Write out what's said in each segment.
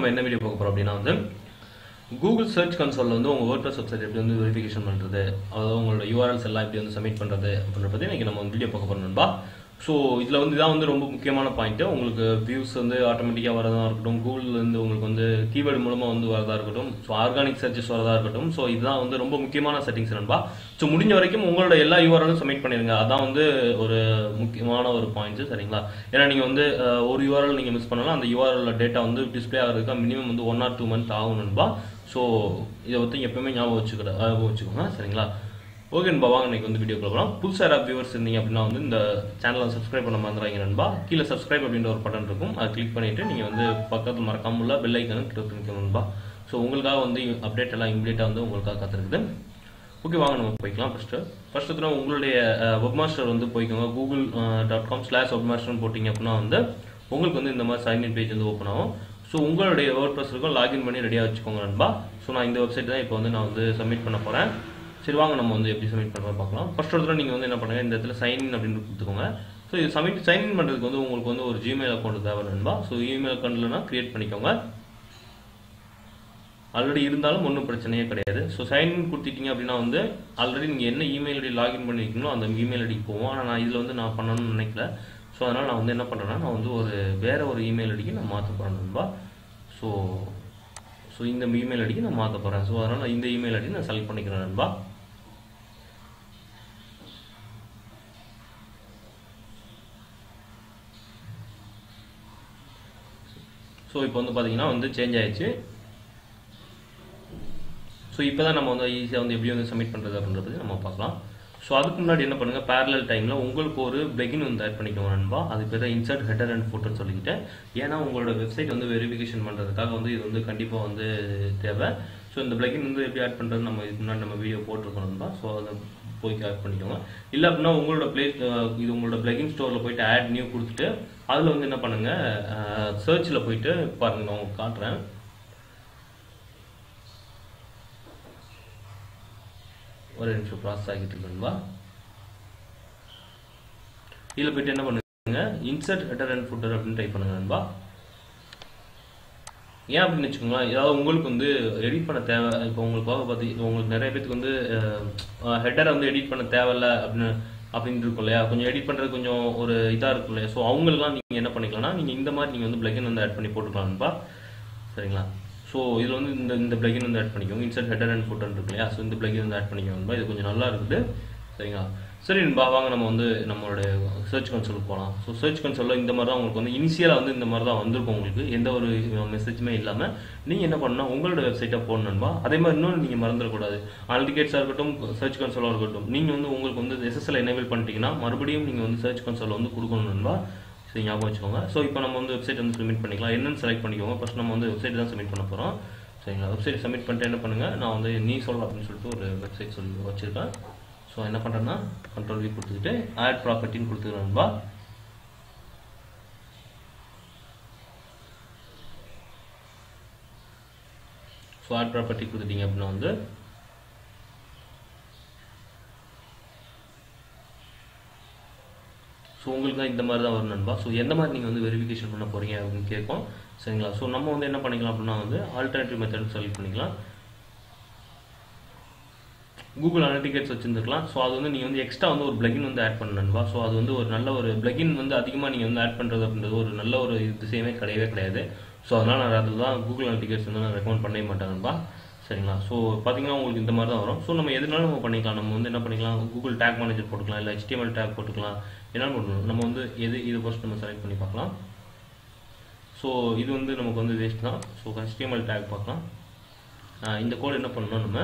நம்ம என்ன வீடியோ பார்க்க போறோம் அப்படின்னா வந்து கூகுள் சர்ச் கன்சோலில் வந்து உங்கள் WordPress வெப்சைட் எப்படி வந்து வெரிஃபிகேஷன் பண்ணுறது அதாவது உங்களோட யூஆர்எல்ஸ் எல்லாம் எப்படி வந்து சப்மிட் பண்ணுறது அப்படின்ற பற்றி இன்னைக்கு நம்ம வீடியோ பார்க்க போகிறோம் நண்பா. ஸோ இதில் வந்து இதான் வந்து ரொம்ப முக்கியமான பாயிண்ட்டு உங்களுக்கு வியூஸ் வந்து ஆட்டோமேட்டிக்காக வரதா இருக்கட்டும் கூகுள்லேருந்து உங்களுக்கு வந்து கீவேர்டு மூலமாக வந்து வரதா இருக்கட்டும் ஸோ ஆர்கானிக் சர்ச்சஸ் வரதா இருக்கட்டும். ஸோ இதுதான் வந்து ரொம்ப முக்கியமான செட்டிங்ஸ் நண்பா. ஸோ முடிஞ்ச வரைக்கும் உங்களோட எல்லா யூஆர்எலும் சப்மிட் பண்ணிடுங்க அதான் வந்து ஒரு முக்கியமான ஒரு பாயிண்ட்ஸ் சரிங்களா? ஏன்னா நீங்கள் வந்து ஒரு யூஆர்எல் நீங்கள் மிஸ் பண்ணலாம். அந்த யூஆர்எல் டேட்டா வந்து டிஸ்ப்ளே ஆகிறதுக்கு மினிமம் வந்து ஒன் ஆர் டூ மந்த் ஆகும் நண்பா. ஸோ இதை வந்து எப்பவுமே ஞாபகம் வச்சுக்கிற ஞாபகம் வச்சுக்கோங்க சரிங்களா? ஓகே நண்பா வாங்க இன்னைக்கு வந்து வீடியோ போகலாம் புதுசாக யாராவது வியூவர்ஸ் இருந்தீங்க அப்படின்னா வந்து இந்த சேனலை சப்ஸ்கிரைப் பண்ண மறந்துறாங்க நண்பா. கீழே சப்ஸ்கிரைப் அப்படின்ற ஒரு பட்டன் இருக்கும். அதை கிளிக் பண்ணிட்டு நீங்கள் வந்து பக்கத்தில் மறக்காம உள்ள பெல் ஐக்கனும் கிளிக் பண்ணிக்கணும் நண்பா. ஸோ உங்களுக்காக வந்து அப்டேட் எல்லாம் இம்மிடியட்டாக வந்து உங்களுக்காக காத்திருக்குது. ஓகே வாங்க நம்ம போய்க்கலாம் ஃபஸ்ட்டு ஃபர்ஸ்ட் வந்து உங்களுடைய வெப்மாஸ்டர் வந்து போய்க்கோங்க. கூகுள் டாட் காம் ஸ்லாஷ் வெப்மாஸ்டர்னு போட்டிங்க அப்படின்னா வந்து உங்களுக்கு வந்து இந்த மாதிரி சைன்இன் பேஜ் வந்து ஓப்பன் ஆகும். ஸோ உங்களுடைய வேர்ட் ப்ளஸ் இருக்கும். லாகின் பண்ணி ரெடியாக வச்சுக்கோங்க நண்பா. ஸோ நான் இந்த வெப்சைட் தான் இப்போ வந்து நான் வந்து சப்மிட் பண்ண போகிறேன் சரி வாங்க நம்ம வந்து எப்படி சப்மிட் பண்ணுறது பார்க்கலாம். ஃபர்ஸ்ட் ஒரு நீங்கள் வந்து என்ன பண்ணுங்கள் இந்த இடத்துல சைன் அப்படின்னு கொடுத்துக்கோங்க. ஸோ இது சப்மிட் சைன் இன் பண்ணுறதுக்கு வந்து உங்களுக்கு வந்து ஒரு ஜிமெயில் அக்கௌண்ட் தேவை நண்பா. ஸோ இமெயில் அக்கௌண்ட்லனா கிரியேட் பண்ணிக்கோங்க. ஆல்ரெடி இருந்தாலும் ஒன்றும் பிரச்சனையே கிடையாது. ஸோ சைன்இன் கொடுத்துட்டீங்க அப்படின்னா வந்து ஆல்ரெடி நீங்கள் என்ன இமெயில் ஐடி லாகின் பண்ணிருக்கீங்களோ அந்த இமெயில் ஐடிக்கு போவோம். ஆனால் நான் இதில் வந்து நான் பண்ணணும்னு நினைக்கல. ஸோ அதனால் நான் வந்து என்ன பண்ணுறேன்னா நான் வந்து ஒரு வேறு ஒரு இமெயில் ஐடிக்கு நான் மாற்ற போகிறேன் நண்பா. ஸோ ஸோ இந்த இமெயில் ஐடிக்கு நான் மாற்ற போகிறேன் ஸோ அதனால் இந்த இமெயில் ஐடி நான் செலக்ட் பண்ணிக்கிறேன் நண்பா. ஸோ இப்போ வந்து பார்த்தீங்கன்னா வந்து சேஞ்ச் ஆயிடுச்சு. ஸோ இப்போ தான் நம்ம வந்து ஈஸியாக வந்து எப்படி வந்து சப்மிட் பண்ணுறது அப்படின்றது நம்ம பார்க்கலாம். ஸோ அதுக்கு முன்னாடி என்ன பண்ணுங்கள் parallel டைமில் உங்களுக்கு ஒரு பிளெகின் வந்து ஆட் பண்ணிக்கோங்க நண்பா. அது பேர் இன்சர்ட் ஹெட்டர் அண்ட் ஃபோட்டோன்னு சொல்லிக்கிட்டேன் ஏன்னா உங்களோட வெப்சைட் வந்து வெரிஃபிகேஷன் பண்ணுறதுக்காக வந்து இது வந்து கண்டிப்பாக வந்து தேவை. ஸோ இந்த பிளெகின் வந்து எப்படி ஆட் பண்ணுறது நம்ம இதுக்கு முன்னாடி நம்ம வீடியோ போட்டிருக்கோம் நண்பா. ஸோ அதை போய் ஆட் பண்ணிக்கோங்க. இல்லை அப்படின்னா உங்களோட பிளே இது உங்களோட பிளகிங் ஸ்டோரில் போயிட்டு ஆட் நியூ கொடுத்துட்டு அதில் வந்து என்ன பண்ணுங்கள் சர்ச்சில் போயிட்டு பாருங்க நான் உங்களுக்கு காட்டுறேன். ஒரு நிமிஷம் ப்ராசஸ் ஆகிட்டு இருக்குன்பா இதில் போயிட்டு என்ன பண்ணுங்க இன்சர்ட் ஹெட்டர் அண்ட் ஃபுட்டர் அப்படின்னு டைப் பண்ணுங்க நண்பா. ஏன் அப்படின்னு வச்சுக்கோங்களேன் ஏதாவது உங்களுக்கு வந்து எடிட் பண்ண தேவை இப்போ உங்களுக்கு பார்த்து உங்களுக்கு நிறைய பேத்துக்கு வந்து ஹெட்டரை வந்து எடிட் பண்ண தேவையில்ல அப்படின்னு அப்படின்னு இருக்கும் இல்லையா? கொஞ்சம் எடிட் பண்ணுறது கொஞ்சம் ஒரு இதாக இருக்கும் இல்லையா? ஸோ அவங்களுக்குலாம் நீங்கள் என்ன பண்ணிக்கலாம்னா நீங்கள் இந்த மாதிரி நீங்கள் வந்து பிளகின் வந்து ஆட் பண்ணி போட்டுக்கலாம்ப்பா. சரிங்களா? ஸோ இதில் வந்து இந்த இந்த பிளகின் வந்து ஆட் பண்ணிக்கோங்க. இன்சர்ட் ஹெட்டர் அண்ட் ஃபுட்டர் இருக்கு இல்லையா? ஸோ இந்த பிளகின் வந்து ஆட் பண்ணிக்கோங்கப்பா. இது கொஞ்சம் நல்லா இருக்குது. சரிங்களா? சரி நண்பா வாங்க நம்ம வந்து நம்மளோட சர்ச் கன்சோலுக்கு போகலாம் ஸோ சர்ச் கன்சோலில் இந்த மாதிரி தான் உங்களுக்கு வந்து இனிஷியலாக வந்து இந்த மாதிரி தான் வந்திருக்கும் உங்களுக்கு. எந்த ஒரு மெசேஜுமே இல்லாமல் நீங்கள் என்ன பண்ணால் உங்களோட வெப்சைட்டாக போடணும் நண்பா. அதே மாதிரி இன்னொன்று நீங்கள் மறந்துடக்கூடாது. ஆல்டிகேட்ஸாக இருக்கட்டும் சர்ச் கன்சோலாக இருக்கட்டும் நீங்கள் வந்து உங்களுக்கு வந்து எஸ்எஸ்எல் எனேபிள் பண்ணிட்டீங்கன்னா மறுபடியும் நீங்கள் வந்து சர்ச் கன்சோலில் வந்து கொடுக்கணும் நண்பா. சரி ஞாபகம் வச்சுக்கோங்க. ஸோ இப்போ நம்ம வந்து வெப்சைட் வந்து சப்மிட் பண்ணிக்கலாம். என்னென்னு செலக்ட் பண்ணிக்கோங்க. ஃபஸ்ட் நம்ம வந்து வெப்சைட் தான் சப்மிட் பண்ண போகிறோம் சரிங்களா? வெப்சைட் சப்மிட் பண்ணிட்டு என்ன பண்ணுங்கள் நான் வந்து நீ சொல்ல அப்படின்னு சொல்லிட்டு ஒரு வெப்சைட் சொல்லி வச்சுருக்கேன். ஸோ என்ன பண்ணுறேன்னா கண்ட்ரோல் வி கொடுத்துக்கிட்டு ஆட் ப்ராப்பர்ட்டின்னு கொடுத்துக்கிறேன் நண்பா. ஸோ ஆட் ப்ராப்பர்ட்டி கொடுத்துட்டீங்க அப்படின்னா வந்து ஸோ உங்களுக்கு தான் இந்த மாதிரி தான் வரும் நண்பா. ஸோ எந்த மாதிரி நீங்கள் வந்து வெரிஃபிகேஷன் பண்ண போகிறீங்க அப்படின்னு கேட்கும் சரிங்களா? ஸோ நம்ம வந்து என்ன பண்ணிக்கலாம் அப்படின்னா வந்து ஆல்டர்னேட்டிவ் மெத்தட் செலக்ட் பண்ணிக்கலாம். கூகுள் அனலிட்டிகேட்ஸ் வச்சுருந்துருக்கலாம். ஸோ அது வந்து நீங்கள் வந்து எக்ஸ்ட்ரா வந்து ஒரு பிளகின் வந்து ஆட் பண்ணணும்பா ஸோ அது வந்து ஒரு நல்ல ஒரு பிளகின் வந்து அதிகமாக நீங்கள் வந்து ஆட் பண்ணுறது அப்படின்றது ஒரு நல்ல ஒரு விஷயமே கிடையவே கிடையாது. ஸோ அதனால் நான் அதில் தான் கூகுள் அனலிட்டிகேட்ஸ் வந்து நான் ரெக்கமெண்ட் பண்ணவே மாட்டேன்பா சரிங்களா? ஸோ பார்த்தீங்கன்னா உங்களுக்கு இந்த மாதிரி தான் வரும். ஸோ நம்ம எதுனாலும் நம்ம பண்ணிக்கலாம். நம்ம வந்து என்ன பண்ணிக்கலாம்? கூகுள் டேக் மேனேஜர் போட்டுக்கலாம் இல்லை ஹெச்டிஎம்எல் டேக் போட்டுக்கலாம். என்னென்னு போட்டுக்கலாம். நம்ம வந்து எது இது ஃபஸ்ட் நம்ம செலக்ட் பண்ணி பார்க்கலாம். ஸோ இது வந்து நமக்கு வந்து வேஸ்ட் தான். ஸோ ஹெச்டிஎம்எல் டேக் பார்க்கலாம். இந்த கோடு என்ன பண்ணணும் நம்ம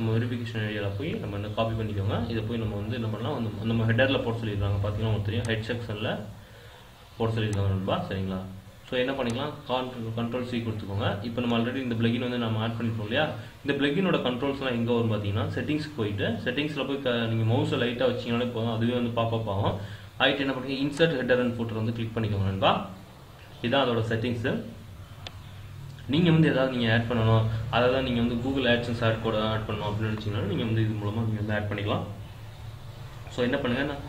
நம்ம வெரிஃபிகேஷன் ஏரியாவில் போய் நம்ம என்ன காப்பி பண்ணிக்கோங்க. இதை போய் நம்ம வந்து என்ன பண்ணலாம் வந்து நம்ம ஹெட்டரில் போட சொல்லியிருக்காங்க பார்த்தீங்கன்னா உங்களுக்கு தெரியும். ஹெட் செக்ஷனில் போட சொல்லியிருக்காங்க நண்பா. சரிங்களா? ஸோ என்ன பண்ணிக்கலாம்? கான் கண்ட்ரோல் சி கொடுத்துக்கோங்க. இப்போ நம்ம ஆல்ரெடி இந்த பிளகின் வந்து நம்ம ஆட் பண்ணிட்டோம் இல்லையா? இந்த பிளகினோட கண்ட்ரோல்ஸ்லாம் எங்கே வரும் பார்த்தீங்கன்னா செட்டிங்ஸ்க்கு போயிட்டு செட்டிங்ஸில் போய் நீங்கள் மவுஸை லைட்டாக வச்சிங்கனாலே போதும். அதுவே வந்து பாப்பப் ஆகும். ஆகிட்டு என்ன பண்ணுறீங்க இன்சர்ட் ஹெட்டர் அண்ட் வந்து கிளிக் பண்ணிக்கோங்க நண்பா. இதுதான் அதோட செட்டிங்ஸு நீங்கள் வந்து ஏதாவது நீங்கள் ஆட் பண்ணணும் அதை தான் நீங்கள் வந்து கூகுள் ஆட்சன்ஸ் ஆட் கூட ஆட் பண்ணணும் அப்படின்னு நினச்சிங்கன்னா நீங்கள் வந்து இது மூலமாக நீங்கள் வந்து ஆட் பண்ணிக்கலாம். ஸோ என்ன பண்ணுங்கள் நான்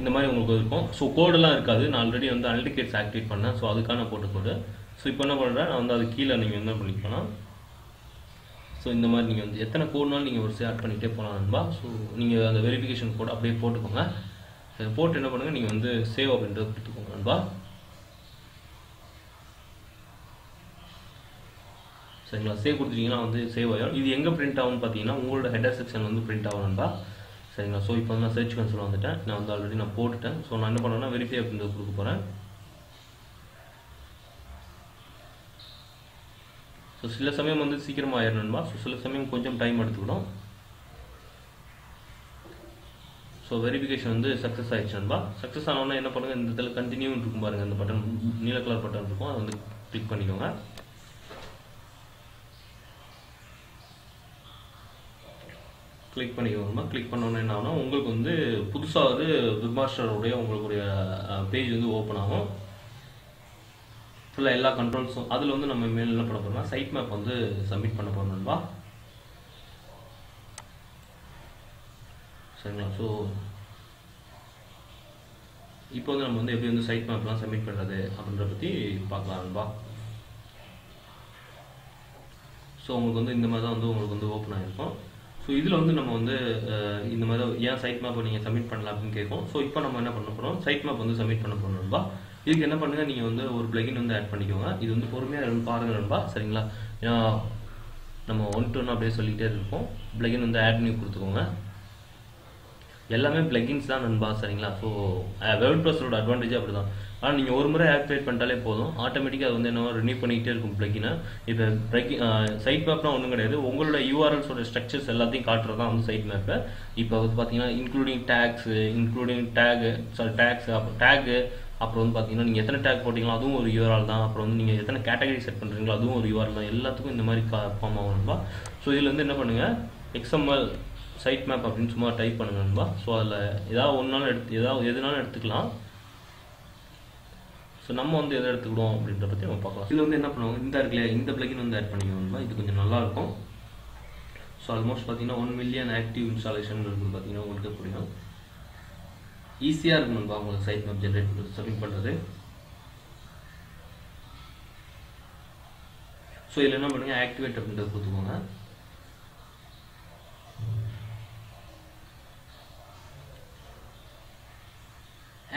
இந்த மாதிரி உங்களுக்கு இருக்கும். ஸோ கோடெல்லாம் இருக்காது. நான் ஆல்ரெடி வந்து அல்டிகேட்ஸ் ஆக்டிவேட் பண்ணேன். ஸோ அதுக்கான போட்டு கோடு ஸோ இப்போ என்ன பண்ணுறேன் நான் வந்து அது கீழே நீங்கள் என்ன பண்ணிக்கலாம்? ஸோ இந்த மாதிரி நீங்கள் வந்து எத்தனை கோடுனாலும் நீங்கள் ஒரு ஆட் பண்ணிகிட்டே போகலாம் நண்பா. ஸோ நீங்கள் அந்த வெரிஃபிகேஷன் கோட் அப்படியே போட்டுக்கோங்க. போட்டு என்ன பண்ணுங்கள் நீங்கள் வந்து சேவ் அப்படின்றத கொடுத்துக்கோங்க நண்பா. சரிங்களா? சேவ் கொடுத்துட்டீங்கன்னா வந்து சேவ் ஆகிடும் இது எங்கே பிரிண்ட் ஆகும்னு பார்த்தீங்கன்னா உங்களோட ஹெடர் செக்ஷன் வந்து பிரிண்ட் ஆகணும்பா சரிங்களா? ஸோ இப்போ வந்து நான் சர்ச் கன்சோல் வந்துட்டேன். நான் வந்து ஆல்ரெடி நான் போட்டுட்டேன். ஸோ நான் என்ன பண்ணுறேன்னா வெரிஃபை அப்படின்றது கொடுக்க போகிறேன் ஸோ சில சமயம் வந்து சீக்கிரமாக ஆயிடணும்பா ஸோ சில சமயம் கொஞ்சம் டைம் எடுத்துக்கிடும். ஸோ வெரிஃபிகேஷன் வந்து சக்ஸஸ் ஆயிடுச்சு சக்ஸஸ் ஆனோன்னா என்ன பண்ணுங்கள் இந்த இதில் கண்டினியூ இருக்கும் பாருங்கள் இந்த பட்டன் நீல கலர் பட்டன் இருக்கும். அதை வந்து கிளிக் பண்ணிக்கோங்க. கிளிக் பண்ணிக்கோங்கம்மா. கிளிக் பண்ணோன்னே என்ன ஆகும்னா உங்களுக்கு வந்து புதுசாக ஒரு விமாஸ்டருடைய உங்களுடைய பேஜ் வந்து ஓப்பன் ஆகும். ஃபுல்லாக எல்லா கண்ட்ரோல்ஸும் அதில் வந்து நம்ம மேல் என்ன பண்ண போகிறோம்னா சைட் மேப் வந்து சப்மிட் பண்ண போகிறோம் நண்பா. சரிங்களா? ஸோ இப்போ வந்து நம்ம வந்து எப்படி வந்து சைட் மேப்லாம் சப்மிட் பண்ணுறது அப்படின்றத பற்றி பார்க்கலாம் நண்பா. ஸோ உங்களுக்கு வந்து இந்த மாதிரி தான் வந்து உங்களுக்கு வந்து ஓப்பன் ஆகிருக்கும் ஸோ இதில் வந்து நம்ம வந்து இந்த மாதிரி ஏன் சைட் மேப் நீங்கள் சப்மிட் பண்ணலாம் அப்படின்னு கேட்கும் ஸோ இப்போ நம்ம என்ன பண்ண போகிறோம் சைட் மேப் வந்து சப்மிட் பண்ண போகிறோம் நண்பா. இதுக்கு என்ன பண்ணுங்கள் நீங்கள் வந்து ஒரு பிளகின் வந்து ஆட் பண்ணிக்கோங்க. இது வந்து பொறுமையாக இருந்து பாருங்க நண்பா. சரிங்களா? ஏன்னா நம்ம ஒன் டு ஒன்று அப்படியே சொல்லிக்கிட்டே இருப்போம். பிளகின் வந்து ஆட் பண்ணி கொடுத்துக்கோங்க. எல்லாமே பிளகின்ஸ் தான் நண்பா சரிங்களா? ஸோ வேர்ட் ப்ளஸோட அட்வான்டேஜ் அப்படி தான் ஆனால் நீங்கள் ஒரு முறை ஆக்டிவேட் பண்ணிட்டாலே போதும். ஆட்டோமேட்டிக்காக அது வந்து என்ன ரினியூ பண்ணிக்கிட்டே இருக்கும் பிளக்கினை இப்போ பிளக்கி சைட் மேப்னா ஒன்றும் கிடையாது. உங்களோட யூஆர்எல்ஸோட ஸ்ட்ரக்சர்ஸ் எல்லாத்தையும் காட்டுறது தான் வந்து சைட் மேப்பை இப்போ வந்து பார்த்தீங்கன்னா including tags including tag sorry tags அப்புறம் டேகு அப்புறம் வந்து பார்த்தீங்கன்னா நீங்கள் எத்தனை டேக் போட்டிங்களோ அதுவும் ஒரு யூஆர்எல் தான். அப்புறம் வந்து நீங்கள் எத்தனை கேட்டகரி செட் பண்ணுறீங்களோ அதுவும் ஒரு யூஆர்எல் தான். எல்லாத்துக்கும் இந்த மாதிரி ஃபார்ம் ஆகும் ஸோ இதில் வந்து என்ன பண்ணுங்கள் எக்ஸ்எம்எல் சைட் மேப் அப்படின்னு சும்மா டைப் பண்ணுங்க நண்பா. ஸோ அதில் ஏதாவது ஒன்றாலும் எடுத்து ஏதாவது எதுனாலும் எடுத்துக்கலாம். ஸோ நம்ம வந்து எதை எடுத்துக்கிடுவோம் அப்படின்றத பற்றி நம்ம பார்க்கலாம். இதில் வந்து என்ன பண்ணுவாங்க? இந்த இருக்குல்லையா இந்த பிளகின் வந்து ஆட் பண்ணிக்கணும்பா இது கொஞ்சம் நல்லா இருக்கும். ஸோ ஆல்மோஸ்ட் பார்த்தீங்கன்னா ஒன் மில்லியன் ஆக்டிவ் இன்ஸ்டாலேஷன் இருக்குன்னு பார்த்தீங்கன்னா உங்களுக்கு புரியும். ஈஸியாக இருக்கும் நண்பா உங்களுக்கு சைட் மேப் ஜென்ரேட் பண்ணுறது சப்மிட் பண்ணுறது ஸோ இதில் என்ன பண்ணுங்க? ஆக்டிவேட் அப்படின்றத கொடுத்துக்கோங்க.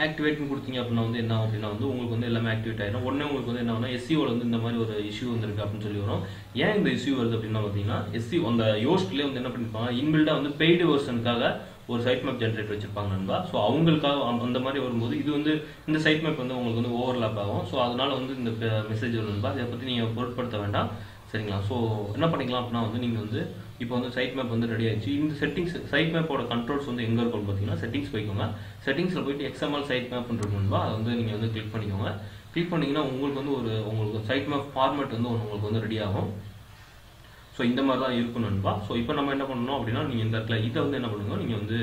ஆக்டிவேட்னு கொடுத்தீங்க அப்படின்னா வந்து என்ன அப்படின்னா வந்து உங்களுக்கு வந்து எல்லாமே ஆக்டிவேட் ஆயிடும் உடனே உங்களுக்கு வந்து என்ன ஆகும் எஸ்சிஓல வந்து இந்த மாதிரி ஒரு இஷ்யூ வந்திருக்கு அப்படின்னு சொல்லி வரும். ஏன் இந்த இஷ்யூ வருது அப்படின்னா பார்த்தீங்கன்னா எஸ்சி அந்த யோஸ்ட்லேயே வந்து என்ன பண்ணிருப்பாங்க இன்பில்டா வந்து பெய்டு வெர்ஷனுக்காக ஒரு சைட் மேப் ஜென்ரேட் வச்சிருப்பாங்க நண்பா. ஸோ அவங்களுக்காக அந்த- அந்த மாதிரி வரும்போது இது வந்து இந்த சைட் மேப் வந்து உங்களுக்கு வந்து ஓவர்லாப் ஆகும். ஸோ அதனால வந்து இந்த மெசேஜ் வரும் நண்பா. இதை பற்றி நீங்கள் பொருட்படுத்த வேண்டாம். சரிங்களா? ஸோ என்ன பண்ணிக்கலாம் அப்படின்னா வந்து நீங்கள் வந்து இப்போ வந்து சைட் மேப் வந்து ரெடி ஆயிடுச்சு. இந்த செட்டிங்ஸ் சைட் மேப்போட கண்ட்ரோல்ஸ் வந்து எங்கே இருக்கும் பார்த்தீங்கன்னா செட்டிங்ஸ் போய்க்கோங்க. செட்டிங்ஸில் போயிட்டு எக்ஸ்எம்எல் சைட் மேப் முன்பா அதை வந்து நீங்கள் வந்து கிளிக் பண்ணிக்கோங்க. கிளிக் பண்ணிங்கன்னா உங்களுக்கு வந்து ஒரு உங்களுக்கு சைட் மேப் ஃபார்மேட் வந்து ஒன்று உங்களுக்கு வந்து ரெடி ஆகும். ஸோ இந்த மாதிரி தான் இருக்கும் நண்பா. ஸோ இப்போ நம்ம என்ன பண்ணணும் அப்படின்னா நீங்கள் இந்த இடத்துல இதை வந்து என்ன பண்ணுங்க நீங்கள் வந்து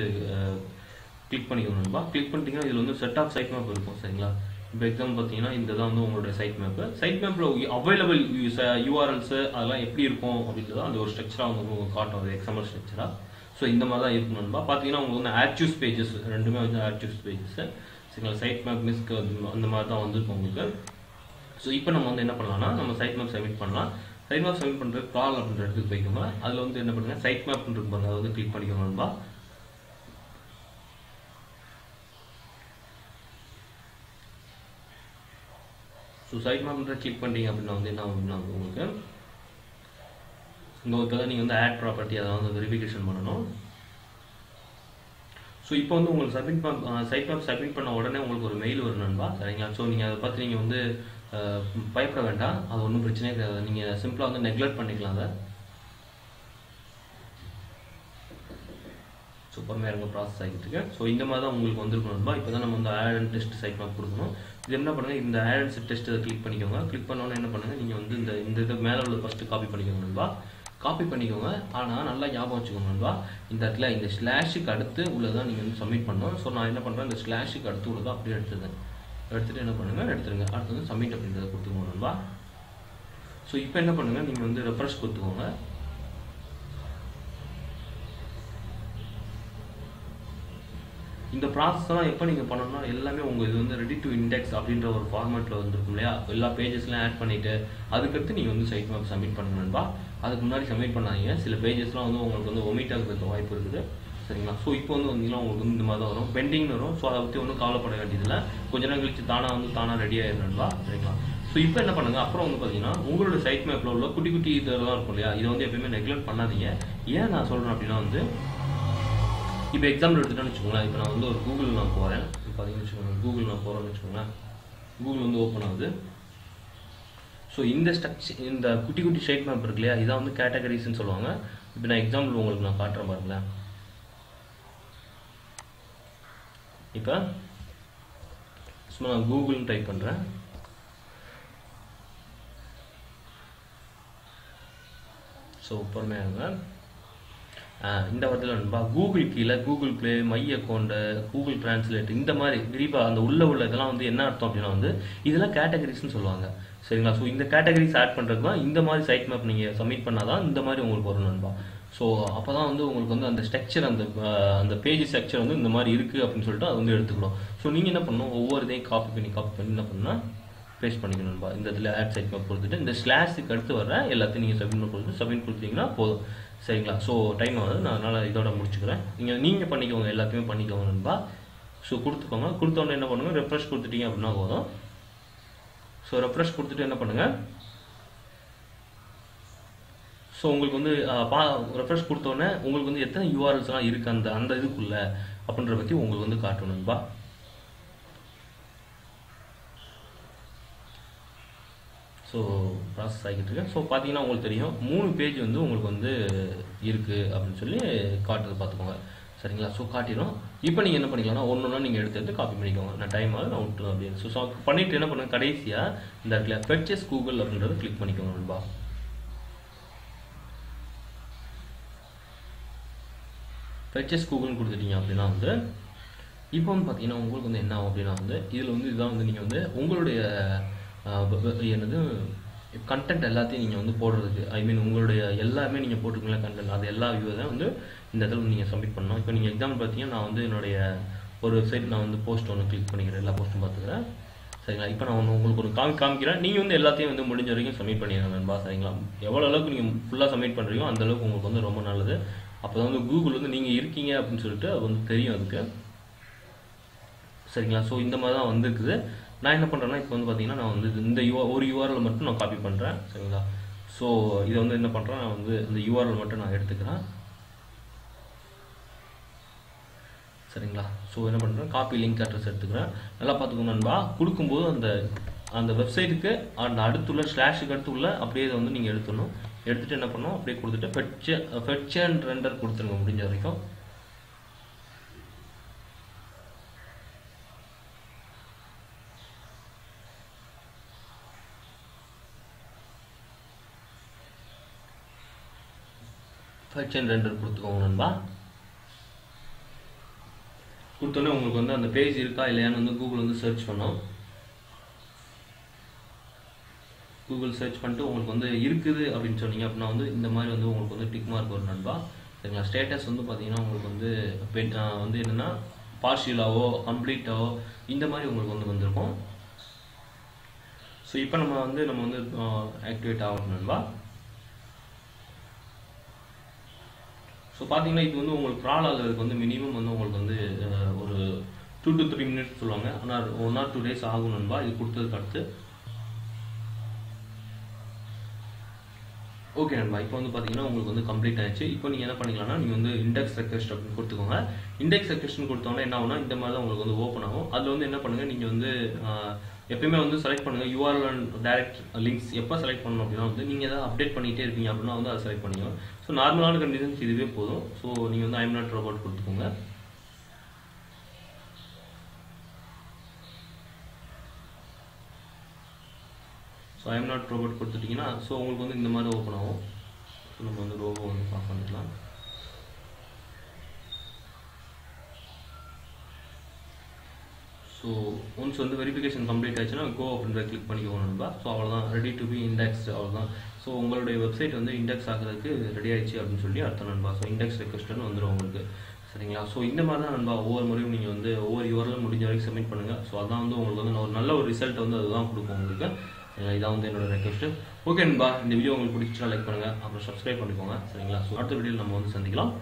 கிளிக் பண்ணிக்கணும் நண்பா. கிளிக் பண்ணிட்டீங்கன்னா இதில் வந்து செட் ஆஃப் சைட் மேப் இருக்கும் சரிங்களா? இப்போ எக்ஸாம்பிள் பார்த்தீங்கன்னா இந்த தான் வந்து உங்களுடைய சைட் மேப்பு சைட் மேப்பில் அவைலபிள் யூஆர்எல்ஸ் அதெல்லாம் எப்படி இருக்கும் அப்படின்றத அந்த ஒரு ஸ்ட்ரக்சராக வந்து உங்களுக்கு காட்டும். அது எக்ஸாம்பிள் ஸ்ட்ரக்சராக ஸோ இந்த மாதிரி தான் இருக்கும் நண்பா. பார்த்தீங்கன்னா உங்களுக்கு வந்து ஆக்டிவ்ஸ் பேஜஸ் ரெண்டுமே வந்து ஆக்டிவ்ஸ் பேஜஸ் சரிங்களா சைட் மேப் மிஸ்க்கு அந்த மாதிரி தான் வந்துருக்கும் உங்களுக்கு. ஸோ இப்போ நம்ம வந்து என்ன பண்ணலாம்னா நம்ம சைட் மேப் சப்மிட் பண்ணலாம். சைட் மேப் சப்மிட் பண்ணுறது கால் அப்படின்ற இடத்துக்கு போய்க்கோங்க அதில் வந்து என்ன பண்ணுங்கள் சைட் மேப் இருக்கு பாருங்க அதை வந்து கிளிக் பண்ணிக்கோங்க நண்பா. ஸோ சைட் மேப்ன்ற கிளிக் பண்ணிட்டீங்க அப்படின்னா வந்து என்ன ஆகும் அப்படின்னா வந்து உங்களுக்கு இங்கே ஒரு நீங்கள் வந்து ஆட் ப்ராப்பர்ட்டி அதை வந்து வெரிஃபிகேஷன் பண்ணணும். ஸோ இப்போ வந்து உங்களுக்கு சப்மிட் சைட் மேப் சப்மிட் பண்ண உடனே உங்களுக்கு ஒரு மெயில் வரும் நண்பா. சரிங்களா? ஸோ நீங்கள் அதை பார்த்து நீங்கள் வந்து பயப்பட வேண்டாம். அது ஒன்றும் பிரச்சனையே கிடையாது. நீங்கள் சிம்பிளாக வந்து நெக்லெக்ட் பண்ணிக்கலாம் அதை. சூப்பராக இறங்க ப்ராசஸ் ஆகிட்டு இருக்கு. ஸோ இந்த மாதிரி தான் உங்களுக்கு வந்திருக்கும் நண்பா. இப்போ தான் நம்ம வந்து ஆட் அண்ட் டெஸ்ட் சைக்கிளாக கொடுக்கணும். இது என்ன பண்ணுங்க? இந்த ஆட் அண்ட் டெஸ்ட் அதை கிளிக் பண்ணிக்கோங்க. கிளிக் பண்ணோன்னு என்ன பண்ணுங்க? நீங்கள் வந்து இந்த இந்த இது மேலே உள்ள ஃபஸ்ட்டு காப்பி பண்ணிக்கோங்க நண்பா. காப்பி பண்ணிக்கோங்க. ஆனால் நல்லா ஞாபகம் வச்சுக்கோங்க நண்பா. இந்த இடத்துல இந்த ஸ்லாஷுக்கு அடுத்து உள்ளதான் நீங்கள் வந்து சப்மிட் பண்ணணும். ஸோ நான் என்ன பண்ணுறேன் இந்த ஸ்லாஷுக்கு அடுத்து உள்ளதாக அப்படியே எடுத்துருந்தேன் எடுத்துகிட்டு என்ன பண்ணுங்க? எடுத்துருங்க அடுத்து வந்து சப்மிட் அப்படின்றத கொடுத்துக்கோங்க நண்பா. ஸோ இப்போ என்ன பண்ணுங்க? நீங்கள் வந்து ரெஃப்ரெஷ் கொடுத்துக்கோங்க. இந்த ப்ராசஸ்லாம் எப்போ நீங்கள் பண்ணணும்னா எல்லாமே உங்கள் இது வந்து ரெடி டு இண்டெக்ஸ் அப்படின்ற ஒரு ஃபார்மேட்டில் வந்துருக்கும் இல்லையா? எல்லா பேஜஸ்லாம் ஆட் பண்ணிவிட்டு அதுக்கடுத்து நீங்கள் வந்து சைட் மேப் சப்மிட் பண்ணணும்பா அதுக்கு முன்னாடி சப்மிட் பண்ணாதீங்க. சில பேஜஸ்லாம் வந்து உங்களுக்கு வந்து ஒமிட் ஆகிறதுக்கு வாய்ப்பு இருக்குது. சரிங்களா? ஸோ இப்போ வந்து வந்தீங்கன்னா உங்களுக்கு வந்து இந்த மாதிரி தான் வரும். பெண்டிங்னு வரும். ஸோ அதை பற்றி ஒன்றும் கவலைப்பட வேண்டியதில்லை. கொஞ்ச நேரம் கழிச்சு தானாக வந்து தானாக ரெடி ஆயிடணும்பா சரிங்களா? ஸோ இப்போ என்ன பண்ணுங்க? அப்புறம் வந்து பார்த்தீங்கன்னா உங்களோட சைட் மேப்பில் உள்ள குட்டி குட்டி இதெல்லாம் இருக்கும் இல்லையா? இதை வந்து எப்பயுமே நெக்லெக்ட் பண்ணாதீங்க. ஏன் நான் சொல்கிறேன் அப்படின்னா வந்து இப்போ எக்ஸாம்பிள் எடுத்துட்டேன்னு வச்சுக்கோங்களேன். இப்போ நான் வந்து ஒரு கூகுள் நான் போகிறேன் இப்போ பார்த்தீங்கன்னு வச்சுக்கோங்களேன் கூகுள் நான் போகிறேன்னு வச்சுக்கோங்களேன். கூகுள் வந்து ஓப்பன் ஆகுது. ஸோ இந்த ஸ்ட்ரக்சர் இந்த குட்டி குட்டி ஸ்டேட் மேப் இருக்கு இல்லையா? இதான் வந்து கேட்டகரிஸ்ன்னு சொல்லுவாங்க. இப்போ நான் எக்ஸாம்பிள் உங்களுக்கு நான் காட்டுறேன் பாருங்களேன். இப்போ சும்மா நான் கூகுள்னு டைப் பண்ணுறேன் ஸோ பொறுமையாக இந்த வார்த்தையில் நண்பா கூகுள் கீழே Google play my account Google translate இந்த மாதிரி விரிவாக அந்த உள்ள உள்ள இதெல்லாம் வந்து என்ன அர்த்தம் அப்படின்னா வந்து இதெல்லாம் கேட்டகரிஸ்னு சொல்லுவாங்க. சரிங்களா? ஸோ இந்த கேட்டகரிஸ் ஆட் பண்ணுறது தான் இந்த மாதிரி சைட் மேப் நீங்கள் சப்மிட் பண்ணால் தான் இந்த மாதிரி உங்களுக்கு வரும் நண்பா. ஸோ அப்போ தான் வந்து உங்களுக்கு வந்து அந்த ஸ்ட்ரக்சர் அந்த அந்த பேஜ் ஸ்ட்ரக்சர் வந்து இந்த மாதிரி இருக்குது அப்படின்னு சொல்லிட்டு அது வந்து எடுத்துக்கணும் ஸோ நீங்கள் என்ன பண்ணணும்? ஒவ்வொரு இதையும் காப்பி பண்ணி காப்பி பண்ணி என்ன பண்ணால் பேஸ்ட் பண்ணிக்கணும்பா இந்த இதில் ஆட் சைட் மேப் கொடுத்துட்டு இந்த ஸ்லாஷுக்கு அடுத்து வர எல்லாத்தையும் நீங்கள் சப்மிட் கொடுத்து சப்மிட் கொடுத்தீங்கன்னா போதும். சரிங்களா? ஸோ டைம் ஆகுது. நான் அதனால் இதோட முடிச்சுக்கிறேன். நீங்கள் நீங்கள் பண்ணிக்கோங்க. எல்லாத்தையுமே பண்ணிக்கோங்க நண்பா. ஸோ கொடுத்துக்கோங்க. கொடுத்த என்ன பண்ணுங்கள் ரெஃப்ரெஷ் கொடுத்துட்டீங்க அப்படின்னா போதும். ஸோ ரெஃப்ரெஷ் கொடுத்துட்டு என்ன பண்ணுங்கள் ஸோ உங்களுக்கு வந்து பா ரெஃப்ரெஷ் கொடுத்தோடனே உங்களுக்கு வந்து எத்தனை யூஆர்எல்ஸ்லாம் இருக்குது அந்த அந்த இதுக்குள்ளே அப்படின்ற பற்றி உங்களுக்கு வந்து காட்டணும்பா ஸோ ப்ராசஸ் ஆகிட்டு இருக்கு. ஸோ பார்த்தீங்கன்னா உங்களுக்கு தெரியும். மூணு பேஜ் வந்து உங்களுக்கு வந்து இருக்குது அப்படின்னு சொல்லி காட்டுறது பார்த்துக்கோங்க. சரிங்களா? ஸோ காட்டிடும் இப்போ நீங்கள் என்ன பண்ணிக்கலாம்னா ஒன்று ஒன்றா நீங்கள் எடுத்து எடுத்து காப்பி பண்ணிக்கோங்க. நான் டைம் ஆகுது நான் விட்டு அப்படின்னு. ஸோ ஸோ பண்ணிவிட்டு என்ன பண்ணுங்க? கடைசியாக இந்த இடத்துல பெர்ச்சேஸ் கூகுள் அப்படின்றத கிளிக் பண்ணிக்கோங்க நண்பா. பெர்ச்சேஸ் கூகுள்னு கொடுத்துட்டீங்க அப்படின்னா வந்து இப்போ வந்து பார்த்தீங்கன்னா உங்களுக்கு வந்து என்ன ஆகும் அப்படின்னா வந்து இதில் வந்து இதுதான் வந்து நீங்கள் வந்து உங்களுடைய என்னது கண்டென்ட் எல்லாத்தையும் நீங்கள் வந்து போடுறதுக்கு ஐ மீன் உங்களுடைய எல்லாமே நீங்கள் போட்டுக்கல கண்டென்ட் அது எல்லா வியூ தான் வந்து இந்த இடத்துல நீங்கள் சப்மிட் பண்ணணும். இப்போ நீங்கள் எக்ஸாம்பிள் பார்த்தீங்கன்னா நான் வந்து என்னுடைய ஒரு வெப்சைட் நான் வந்து போஸ்ட் ஒன்று கிளிக் பண்ணிக்கிறேன் எல்லா போஸ்ட்டும் பார்த்துக்கிறேன் சரிங்களா? இப்போ நான் ஒன்று உங்களுக்கு ஒரு காமி காமிக்கிறேன். நீங்கள் வந்து எல்லாத்தையும் வந்து முடிஞ்ச வரைக்கும் சப்மிட் பண்ணிடுங்க நண்பா. சரிங்களா? எவ்வளோ அளவுக்கு நீங்கள் ஃபுல்லாக சப்மிட் பண்ணுறீங்களோ அந்த அளவுக்கு உங்களுக்கு வந்து ரொம்ப நல்லது. அப்போ தான் வந்து கூகுள் வந்து நீங்கள் இருக்கீங்க அப்படின்னு சொல்லிட்டு அது வந்து தெரியும் அதுக்கு. சரிங்களா? ஸோ இந்த மாதிரி தான் வந்திருக்குது. நான் என்ன பண்ணுறேன்னா இப்போ வந்து பார்த்தீங்கன்னா நான் வந்து இந்த யூ ஒரு யூஆர்எல் மட்டும் நான் காப்பி பண்ணுறேன் சரிங்களா? ஸோ இதை வந்து என்ன பண்ணுறேன் நான் வந்து இந்த யூஆர்எல் மட்டும் நான் எடுத்துக்கிறேன். சரிங்களா? ஸோ என்ன பண்ணுறேன் காப்பி லிங்க் அட்ரஸ் எடுத்துக்கிறேன். நல்லா பார்த்துக்கோங்க நண்பா. கொடுக்கும்போது அந்த அந்த வெப்சைட்டுக்கு அந்த அடுத்துள்ள ஸ்லாஷுக்கு அடுத்துள்ள அப்படியே இதை வந்து நீங்கள் எடுத்துடணும். எடுத்துகிட்டு என்ன பண்ணணும் அப்படியே கொடுத்துட்டு ஃபெட்ச் ஃபெட்ச் அண்ட் ரெண்டர் கொடுத்துருங்க முடிஞ்ச வரைக்கும். ஃபெட்ச் அண்ட் ரெண்டர் கொடுத்துக்கோங்க நண்பா. கொடுத்தோன்னே உங்களுக்கு வந்து அந்த பேஜ் இருக்கா இல்லையான்னு வந்து கூகுள் வந்து சர்ச் பண்ணோம். கூகுள் சர்ச் பண்ணிட்டு உங்களுக்கு வந்து இருக்குது அப்படின்னு சொன்னீங்க அப்படின்னா வந்து இந்த மாதிரி வந்து உங்களுக்கு வந்து டிக் மார்க் வரும் நண்பா. சரிங்களா? ஸ்டேட்டஸ் வந்து பார்த்தீங்கன்னா உங்களுக்கு வந்து வந்து என்னென்னா பார்ஷியலாவோ கம்ப்ளீட்டாவோ இந்த மாதிரி உங்களுக்கு வந்து வந்திருக்கும். ஸோ இப்போ நம்ம வந்து நம்ம வந்து ஆக்டிவேட் ஆகணும் நண்பா. ஸோ பார்த்தீங்கன்னா இது வந்து உங்களுக்கு க்ரால் ஆகுறதுக்கு வந்து மினிமம் வந்து உங்களுக்கு வந்து ஒரு டூ டு த்ரீ மினிட்ஸ் சொல்லுவாங்க. ஆனால் ஒன் ஆர் டூ டேஸ் ஆகும் நண்பா. இது கொடுத்ததுக்கு அடுத்து ஓகே நண்பா இப்போ வந்து பார்த்தீங்கன்னா உங்களுக்கு வந்து கம்ப்ளீட் ஆயிடுச்சு. இப்போ நீங்கள் என்ன பண்ணிக்கலாம்னா நீங்கள் வந்து இண்டெக்ஸ் ரெக்வெஸ்ட் அப்படின்னு கொடுத்துக்கோங்க. இண்டெக்ஸ் ரெக்வெஸ்ட்னு கொடுத்தோன்னா என்ன ஆகும்னா இந்த மாதிரி தான் உங்களுக்கு வந்து ஓப்பன் ஆகும். அதில் வந்து என்ன பண்ணுங்கள் நீங்கள் வந்து எப்பயுமே வந்து செலக்ட் பண்ணுங்கள் யூஆர்எல் அண்ட் டைரக்ட் லிங்க்ஸ் எப்போ செலக்ட் பண்ணணும் அப்படின்னா வந்து நீங்கள் எதாவது அப்டேட் பண்ணிகிட்டே இருக்கீங்க அப்படின்னா வந்து அதை செலக்ட் பண்ணிக்கோங்க. ஸோ நார்மலான கண்டிஷன்ஸ் இதுவே போதும். ஸோ நீங்கள் வந்து ஐம் நாட் ரோபோட் கொடுத்துக்கோங்க. ஸோ ஐம் நாட் ரோபோட் கொடுத்துட்டிங்கன்னா ஸோ உங்களுக்கு வந்து இந்த மாதிரி ஓப்பன் ஆகும். ஸோ நம்ம வந்து ரோபோ வந்து பார்க்க பண்ணிக்கலாம் ஸோ ஒன்ஸ் வந்து வெரிஃபிகேஷன் கம்ப்ளீட் ஆச்சுன்னா கோ அப்படின்றத கிளிக் பண்ணிக்கோங்க நண்பா. ஸோ அவ்வளோதான் ரெடி டு பி இண்டெக்ஸ் அவ்வளோதான் ஸோ உங்களுடைய வெப்சைட் வந்து இண்டெக்ஸ் ஆகிறதுக்கு ரெடி ஆயிடுச்சு அப்படின்னு சொல்லி அர்த்தம் நண்பா. ஸோ இண்டெக்ஸ் ரெக்வஸ்ட்னு வந்துடும் உங்களுக்கு. சரிங்களா? ஸோ இந்த மாதிரி தான் நண்பா ஒவ்வொரு முறையும் நீங்கள் வந்து ஒவ்வொரு யூரில் முடிஞ்ச வரைக்கும் சப்மிட் பண்ணுங்கள் ஸோ அதான் வந்து உங்களுக்கு வந்து ஒரு நல்ல ஒரு ரிசல்ட் வந்து அதுதான் கொடுக்கும் உங்களுக்கு. இதான் வந்து என்னோட ரெக்வஸ்ட் ஓகே நண்பா இந்த வீடியோ உங்களுக்கு பிடிச்சிச்சா லைக் பண்ணுங்கள் அப்புறம் சப்ஸ்கிரைப் பண்ணிக்கோங்க. சரிங்களா? ஸோ அடுத்த வீடியோவில் நம்ம வந்து சந்திக்கலாம்.